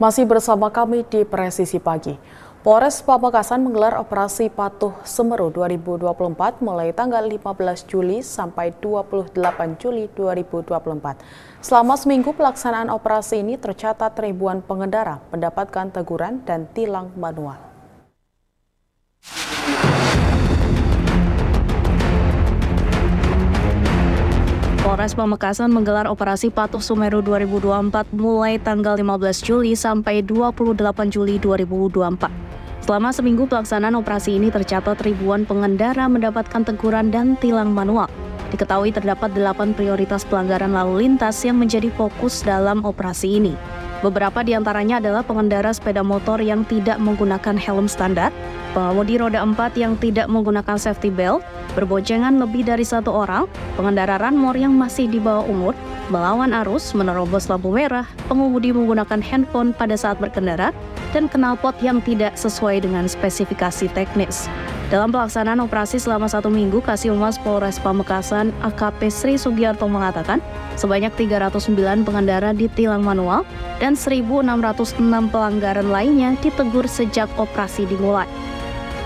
Masih bersama kami di Presisi Pagi. Polres Pamekasan menggelar operasi Patuh Semeru 2024 mulai tanggal 15 Juli sampai 28 Juli 2024. Selama seminggu pelaksanaan operasi ini tercatat ribuan pengendara mendapatkan teguran dan tilang manual. Polres Pamekasan menggelar operasi Patuh Sumeru 2024 mulai tanggal 15 Juli sampai 28 Juli 2024. Selama seminggu pelaksanaan operasi ini tercatat ribuan pengendara mendapatkan teguran dan tilang manual. Diketahui terdapat delapan prioritas pelanggaran lalu lintas yang menjadi fokus dalam operasi ini. Beberapa di antaranya adalah pengendara sepeda motor yang tidak menggunakan helm standar, pengemudi roda empat yang tidak menggunakan safety belt, berboncengan lebih dari satu orang, pengendara ranmor yang masih di bawah umur, melawan arus, menerobos lampu merah, pengemudi menggunakan handphone pada saat berkendara, dan knalpot yang tidak sesuai dengan spesifikasi teknis. Dalam pelaksanaan operasi selama satu minggu, Kasih Umas Polres Pamekasan AKP Sri Sugiarto mengatakan sebanyak 309 pengendara ditilang manual dan 1.606 pelanggaran lainnya ditegur sejak operasi dimulai.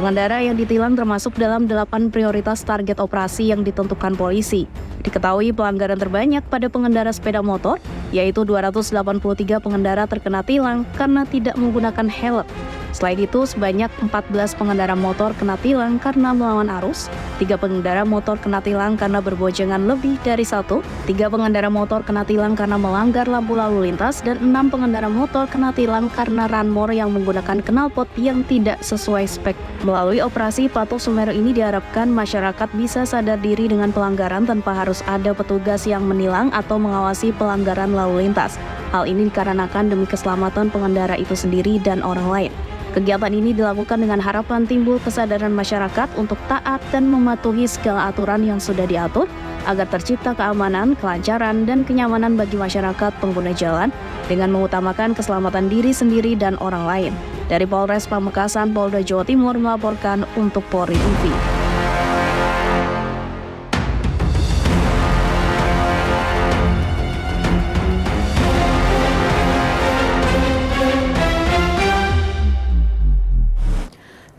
Pengendara yang ditilang termasuk dalam delapan prioritas target operasi yang ditentukan polisi. Diketahui pelanggaran terbanyak pada pengendara sepeda motor, yaitu 283 pengendara terkena tilang karena tidak menggunakan helm. Selain itu, sebanyak 14 pengendara motor kena tilang karena melawan arus, tiga pengendara motor kena tilang karena berboncengan lebih dari satu, tiga pengendara motor kena tilang karena melanggar lampu lalu lintas, dan enam pengendara motor kena tilang karena ranmor yang menggunakan knalpot yang tidak sesuai spek. Melalui operasi Patuh Sumeru ini diharapkan masyarakat bisa sadar diri dengan pelanggaran tanpa harus ada petugas yang menilang atau mengawasi pelanggaran lalu lintas. Hal ini dikarenakan demi keselamatan pengendara itu sendiri dan orang lain. Kegiatan ini dilakukan dengan harapan timbul kesadaran masyarakat untuk taat dan mematuhi segala aturan yang sudah diatur agar tercipta keamanan, kelancaran, dan kenyamanan bagi masyarakat pengguna jalan dengan mengutamakan keselamatan diri sendiri dan orang lain. Dari Polres Pamekasan, Polda Jawa Timur melaporkan untuk Polri TV.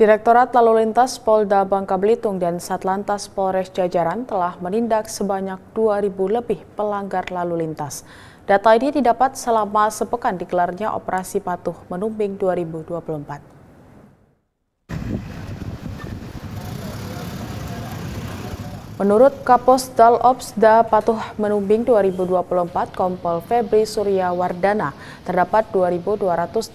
Direktorat Lalu Lintas Polda Bangka Belitung dan Satlantas Polres Jajaran telah menindak sebanyak 2.000 lebih pelanggar lalu lintas. Data ini didapat selama sepekan digelarnya Operasi Patuh Menumbing 2024. Menurut Kapos Ops Da Patuh Menumbing 2024 Kompol Febri Surya Wardana, terdapat 2.281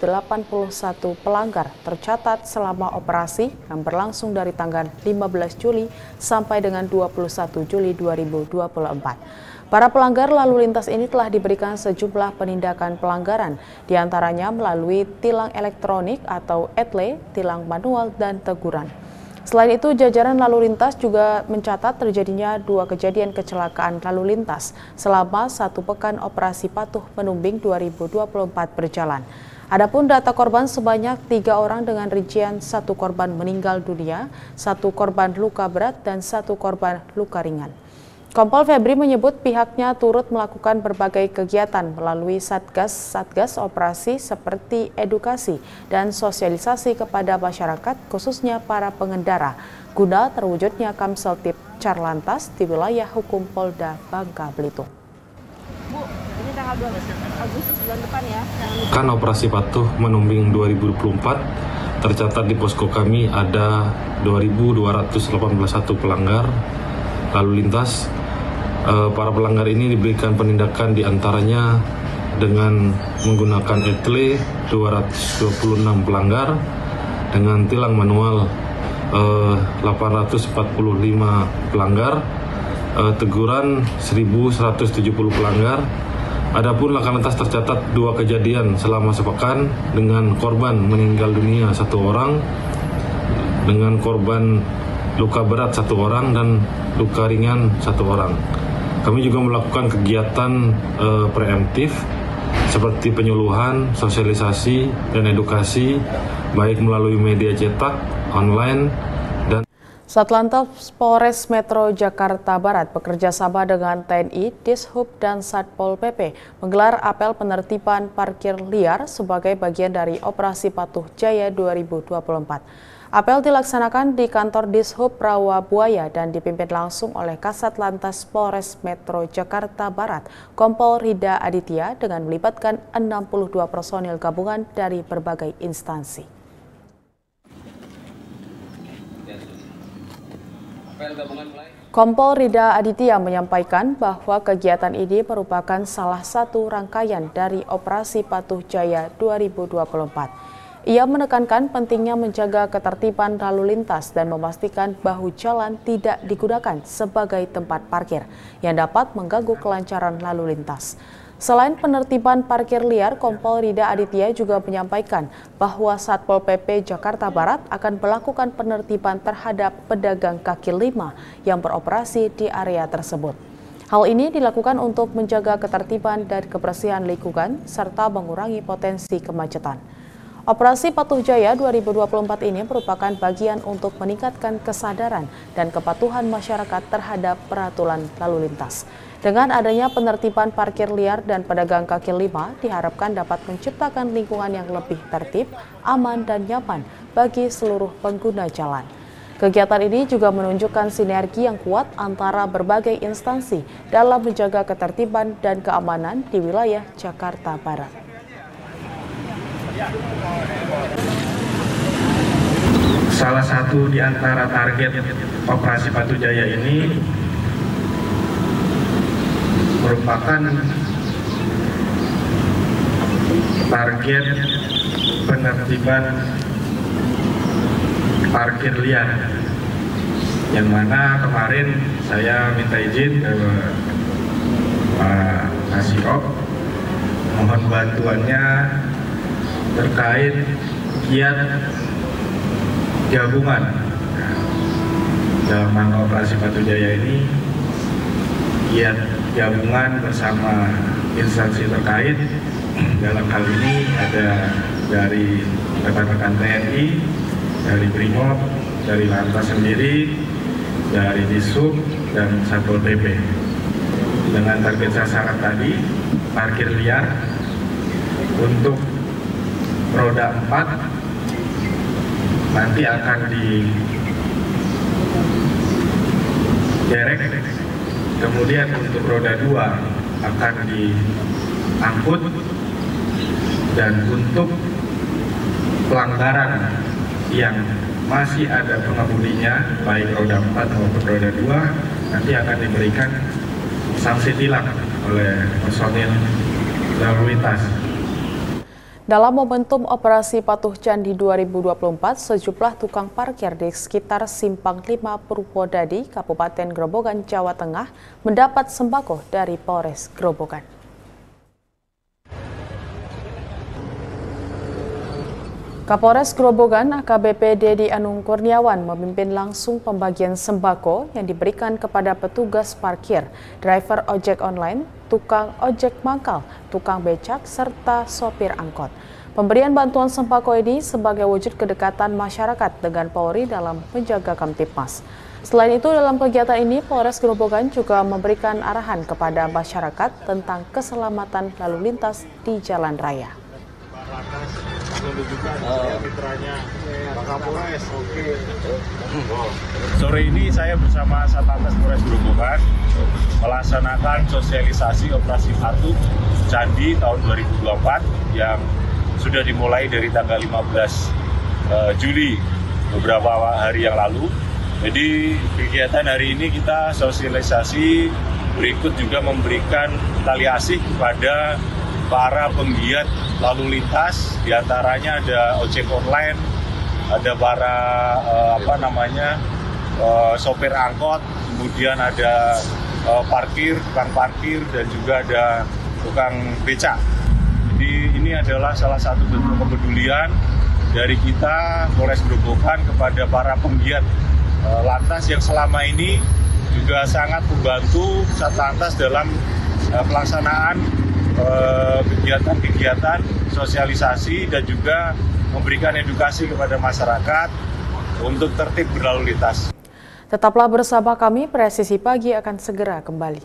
pelanggar tercatat selama operasi yang berlangsung dari tanggal 15 Juli sampai dengan 21 Juli 2024. Para pelanggar lalu lintas ini telah diberikan sejumlah penindakan pelanggaran, di antaranya melalui tilang elektronik atau etle, tilang manual, dan teguran. Selain itu, jajaran lalu lintas juga mencatat terjadinya dua kejadian kecelakaan lalu lintas selama satu pekan operasi patuh menumbing 2024 berjalan. Adapun data korban sebanyak tiga orang dengan rincian satu korban meninggal dunia, satu korban luka berat, dan satu korban luka ringan. Kompol Febri menyebut pihaknya turut melakukan berbagai kegiatan melalui satgas-satgas operasi seperti edukasi dan sosialisasi kepada masyarakat khususnya para pengendara guna terwujudnya Kamseltip Carlantas di wilayah hukum Polda Bangka Belitung. Bu, ini tanggal 2 Agustus bulan depan ya. Kan operasi patuh menumbing 2024 tercatat di posko kami ada 2.281 pelanggar lalu lintas uh, para pelanggar ini diberikan penindakan di antaranya dengan menggunakan etle 226 pelanggar dengan tilang manual uh, 845 pelanggar uh, teguran 1170 pelanggar Adapun laka lantas tercatat dua kejadian selama sepekan dengan korban meninggal dunia satu orang dengan korban luka berat satu orang dan luka ringan satu orang. Kami juga melakukan kegiatan uh, preemptif seperti penyuluhan, sosialisasi, dan edukasi baik melalui media cetak, online, Satlantas Polres Metro Jakarta Barat bekerja sama dengan TNI, Dishub, dan Satpol PP menggelar apel penertiban parkir liar sebagai bagian dari Operasi Patuh Jaya 2024. Apel dilaksanakan di kantor Dishub Buaya dan dipimpin langsung oleh Kasat Lantas Polres Metro Jakarta Barat, Kompol Rida Aditya dengan melibatkan 62 personil gabungan dari berbagai instansi. Kompol Rida Aditya menyampaikan bahwa kegiatan ini merupakan salah satu rangkaian dari Operasi Patuh Jaya 2024. Ia menekankan pentingnya menjaga ketertiban lalu lintas dan memastikan bahu jalan tidak digunakan sebagai tempat parkir yang dapat mengganggu kelancaran lalu lintas. Selain penertiban parkir liar, Kompol Rida Aditya juga menyampaikan bahwa Satpol PP Jakarta Barat akan melakukan penertiban terhadap pedagang kaki lima yang beroperasi di area tersebut. Hal ini dilakukan untuk menjaga ketertiban dan kebersihan lingkungan serta mengurangi potensi kemacetan. Operasi Patuh Jaya 2024 ini merupakan bagian untuk meningkatkan kesadaran dan kepatuhan masyarakat terhadap peraturan lalu lintas. Dengan adanya penertiban parkir liar dan pedagang kaki lima, diharapkan dapat menciptakan lingkungan yang lebih tertib, aman, dan nyaman bagi seluruh pengguna jalan. Kegiatan ini juga menunjukkan sinergi yang kuat antara berbagai instansi dalam menjaga ketertiban dan keamanan di wilayah Jakarta Barat. Salah satu di antara target Operasi Patu Jaya ini merupakan target penertiban parkir liar yang mana kemarin saya minta izin ke Pak Kasiop mohon bantuannya terkait kiat gabungan dalam operasi Batu Jaya ini kiat gabungan bersama instansi terkait dalam hal ini ada dari rekan-rekan TNI, dari Brimob, dari Lantas sendiri, dari Disub dan Satpol PP. Dengan target sasaran tadi, parkir liar untuk roda 4 nanti akan di derek kemudian untuk roda dua akan diangkut. Dan untuk pelanggaran yang masih ada pengemudinya baik roda 4 maupun roda 2 nanti akan diberikan sanksi tilang oleh personil lalu lintas dalam momentum operasi Patuh Candi 2024, sejumlah tukang parkir di sekitar Simpang 5 Purwodadi, Kabupaten Grobogan, Jawa Tengah mendapat sembako dari Polres Grobogan. Kapolres Grobogan AKBP Dedi Anung Kurniawan memimpin langsung pembagian sembako yang diberikan kepada petugas parkir, driver ojek online, tukang ojek mangkal, tukang becak, serta sopir angkot. Pemberian bantuan sembako ini sebagai wujud kedekatan masyarakat dengan Polri dalam menjaga Kamtipmas. Selain itu, dalam kegiatan ini, Polres Grobogan juga memberikan arahan kepada masyarakat tentang keselamatan lalu lintas di jalan raya Sore ini saya bersama Satlantas Polres Grobogan melaksanakan sosialisasi operasi Patuh Candi tahun 2024 yang sudah dimulai dari tanggal 15 uh, eh, Juli beberapa hari yang lalu. Jadi kegiatan hari ini kita sosialisasi berikut juga memberikan tali asih kepada para penggiat lalu lintas di antaranya ada ojek online ada para uh, apa namanya uh, sopir angkot kemudian ada uh, parkir tukang parkir dan juga ada tukang becak. Jadi ini adalah salah satu bentuk kepedulian dari kita Polres Grobogan kepada para penggiat. Uh, lantas yang selama ini juga sangat membantu Satlantas dalam uh, pelaksanaan Eh, kegiatan-kegiatan sosialisasi dan juga memberikan edukasi kepada masyarakat untuk tertib berlalu lintas. Tetaplah bersama kami, Presisi Pagi akan segera kembali.